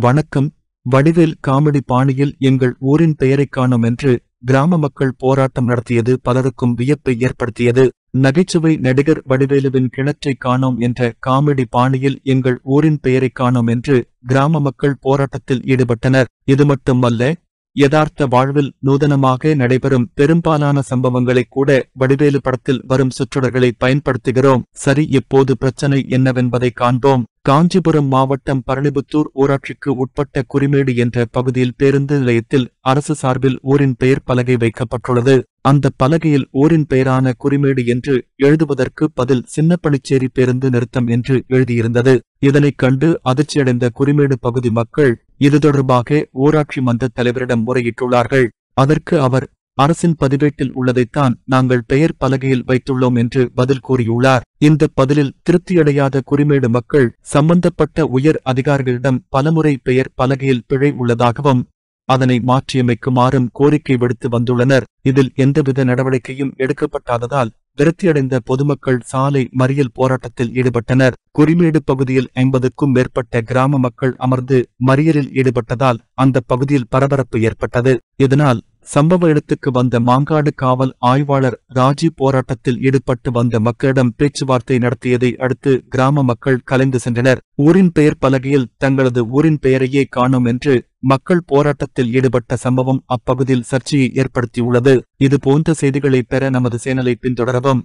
வணக்கம். வடிவேல் காமெடி பாணியில் எங்கள் ஊரின் பெயரைக் காணோம் என்று கிராம மக்கள் போராட்டம் நடத்தியது பலருக்கும் வியப்பை ஏற்படுத்தியது. நகைச்சுவை நடிகர் வடிவேலுவின் கிணற்றைக் காணோம் என்ற காமெடி பாணியில் எங்கள் ஊரின் பெயரைக் காணோம் என்று கிராம மக்கள் போராட்டத்தில் ஈடுபட்டனர். இது மட்டுமல்ல யதார்த்த வாழ்வில் நூதனமாக நடைபெறும் பெரும்பாலான சம்பவங்களை கூட வடிவேலு படத்தில் வரும் சுற்றுடர்களை பயன்படுத்துகிறோம். சரி இப்போது பிரச்சனை என்னவென்பதை காண்போம். காஞ்சிபுரம் மாவட்டம் பரணிபுத்தூர் ஊராட்சிக்கு உட்பட்ட குறிமேடு என்ற பகுதியில் பேருந்து நிலையத்தில் அரசு சார்பில் ஊரின் பெயர் பலகை வைக்கப்பட்டுள்ளது. அந்த பலகையில் ஊரின் பெயரான குறிமேடு என்று எழுதுவதற்கு பதில் சின்னப்பணிச்சேரி பேருந்து நிறுத்தம் என்று எழுதியிருந்தது. இதனைக் கண்டு அதிர்ச்சியடைந்த குறிமேடு பகுதி மக்கள் இது தொடர்பாக ஊராட்சி மன்ற தலைவரிடம் முறையிட்டுள்ளார்கள். அதற்கு அவர் அரசின் பதிவேட்டில் உள்ளதைத்தான் நாங்கள் பெயர் பலகையில் வைத்துள்ளோம் என்று பதில் கூறியுள்ளார். இந்த பதிலில் திருப்தியடையாத குறிமேடு மக்கள் சம்பந்தப்பட்ட உயர் அதிகாரிகளிடம் பலமுறை பெயர் பலகையில் பிழை உள்ளதாகவும் அதனை மாற்றியமைக்குமாறும் கோரிக்கை விடுத்து வந்துள்ளனர். இதில் எந்தவித நடவடிக்கையும் எடுக்கப்படாததால் விரக்தியடைந்த பொதுமக்கள் சாலை மறியல் போராட்டத்தில் ஈடுபட்டனர். குறிமேடு பகுதியில் ஐம்பதுக்கும் மேற்பட்ட கிராம மக்கள் அமர்ந்து மறியலில் ஈடுபட்டதால் அந்த பகுதியில் பரபரப்பு ஏற்பட்டது. இதனால் சம்பவ இடத்துக்கு வந்த மாங்காடு காவல் ஆய்வாளர் ராஜி போராட்டத்தில் ஈடுபட்டு வந்த மக்களிடம் பேச்சுவார்த்தை நடத்தியதை அடுத்து கிராம மக்கள் கலைந்து சென்றனர். ஊரின் பெயர் பலகையில் தங்களது ஊரின் பெயரையே காணோம் என்று மக்கள் போராட்டத்தில் ஈடுபட்ட சம்பவம் அப்பகுதியில் சர்ச்சையை ஏற்படுத்தியுள்ளது. இது போன்ற செய்திகளை பெற நமது சேனலை பின்தொடரவும்.